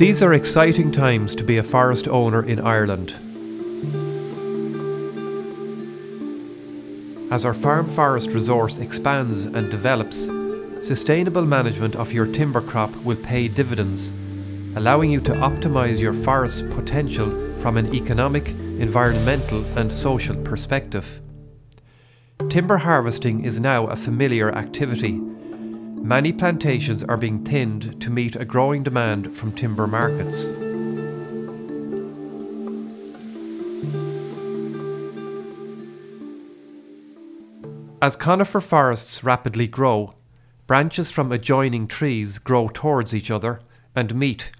These are exciting times to be a forest owner in Ireland. As our farm forest resource expands and develops, sustainable management of your timber crop will pay dividends, allowing you to optimise your forest's potential from an economic, environmental, and social perspective. Timber harvesting is now a familiar activity. Many plantations are being thinned to meet a growing demand from timber markets. As conifer forests rapidly grow, branches from adjoining trees grow towards each other and meet,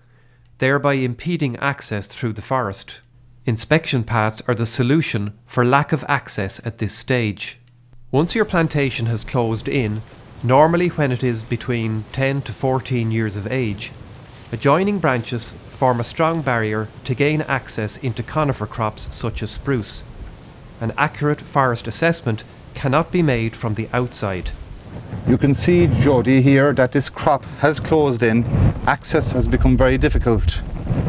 thereby impeding access through the forest. Inspection paths are the solution for lack of access at this stage. Once your plantation has closed in, normally when it is between 10 to 14 years of age, adjoining branches form a strong barrier to gain access into conifer crops such as spruce. An accurate forest assessment cannot be made from the outside. You can see, Jody, here that this crop has closed in. Access has become very difficult.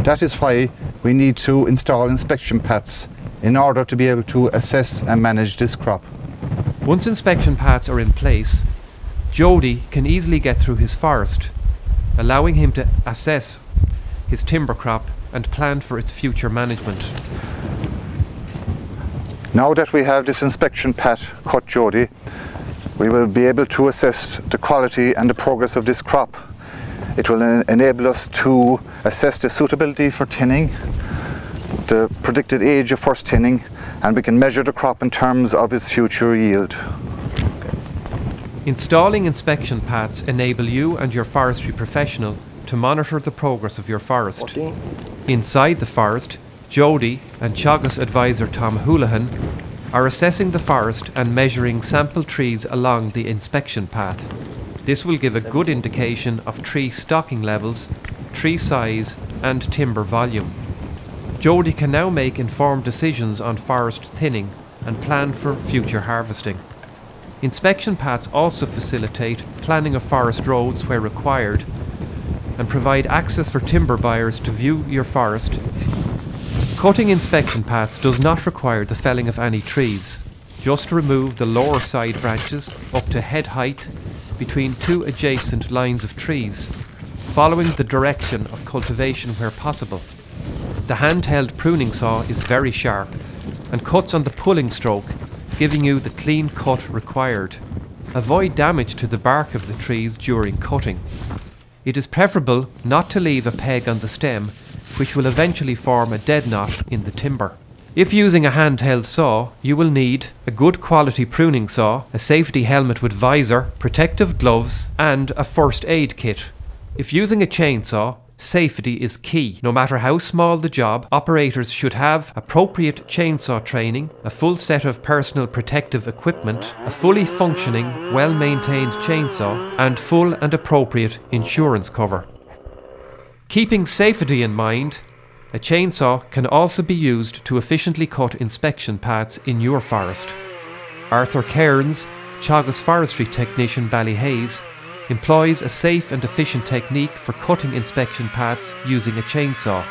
That is why we need to install inspection paths in order to be able to assess and manage this crop. Once inspection paths are in place, Jody can easily get through his forest, allowing him to assess his timber crop and plan for its future management. Now that we have this inspection path cut, Jody, we will be able to assess the quality and the progress of this crop. It will en enable us to assess the suitability for thinning, the predicted age of first thinning, and we can measure the crop in terms of its future yield. Installing inspection paths enable you and your forestry professional to monitor the progress of your forest. 14. Inside the forest, Jody and Teagasc advisor Tom Houlihan are assessing the forest and measuring sample trees along the inspection path. This will give a good indication of tree stocking levels, tree size, and timber volume. Jody can now make informed decisions on forest thinning and plan for future harvesting. Inspection paths also facilitate planning of forest roads where required and provide access for timber buyers to view your forest. Cutting inspection paths does not require the felling of any trees. Just remove the lower side branches up to head height between two adjacent lines of trees, following the direction of cultivation where possible. The handheld pruning saw is very sharp and cuts on the pulling stroke, giving you the clean cut required. Avoid damage to the bark of the trees during cutting. It is preferable not to leave a peg on the stem, which will eventually form a dead knot in the timber. If using a handheld saw, you will need a good quality pruning saw, a safety helmet with visor, protective gloves, and a first aid kit. If using a chainsaw, safety is key. No matter how small the job, operators should have appropriate chainsaw training, a full set of personal protective equipment, a fully functioning, well maintained chainsaw, and full and appropriate insurance cover. Keeping safety in mind, a chainsaw can also be used to efficiently cut inspection paths in your forest. Arthur Cairns, Teagasc forestry technician Ballyhaise, employs a safe and efficient technique for cutting inspection paths using a chainsaw.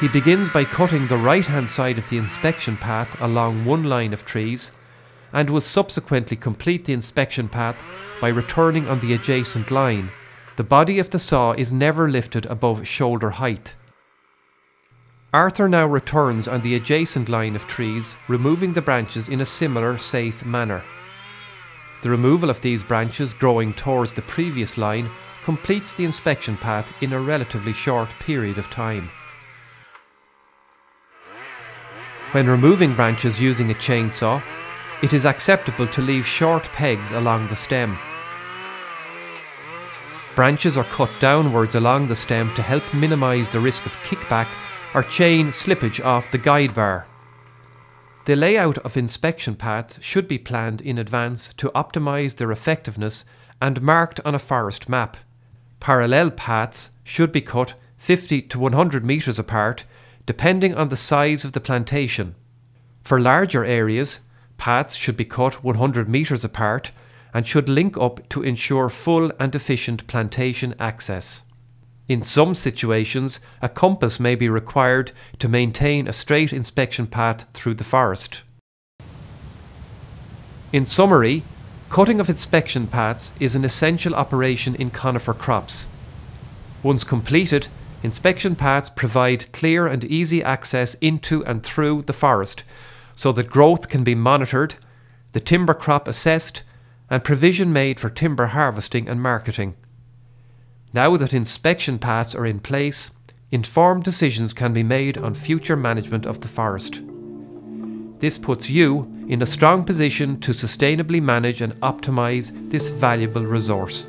He begins by cutting the right hand side of the inspection path along one line of trees and will subsequently complete the inspection path by returning on the adjacent line. The body of the saw is never lifted above shoulder height. Arthur now returns on the adjacent line of trees, removing the branches in a similar safe manner. The removal of these branches growing towards the previous line completes the inspection path in a relatively short period of time. When removing branches using a chainsaw, it is acceptable to leave short pegs along the stem. Branches are cut downwards along the stem to help minimise the risk of kickback or chain slippage off the guide bar. The layout of inspection paths should be planned in advance to optimise their effectiveness and marked on a forest map. Parallel paths should be cut 50 to 100 metres apart depending on the size of the plantation. For larger areas, paths should be cut 100 metres apart and should link up to ensure full and efficient plantation access. In some situations, a compass may be required to maintain a straight inspection path through the forest. In summary, cutting of inspection paths is an essential operation in conifer crops. Once completed, inspection paths provide clear and easy access into and through the forest so that growth can be monitored, the timber crop assessed, and provision made for timber harvesting and marketing. Now that inspection paths are in place, informed decisions can be made on future management of the forest. This puts you in a strong position to sustainably manage and optimise this valuable resource.